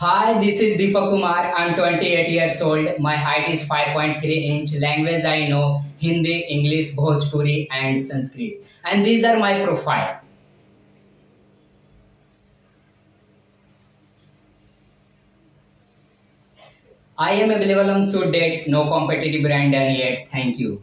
Hi, this is Deepak Kumar. I'm 28 years old. My height is 5.3 inch. Language I know Hindi, English, Bhojpuri, and Sanskrit. And these are my profile. I am available on suit date. No competitive brand done yet. Thank you.